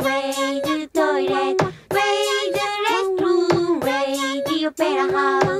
radio toilet, radio restroom, radio opera house.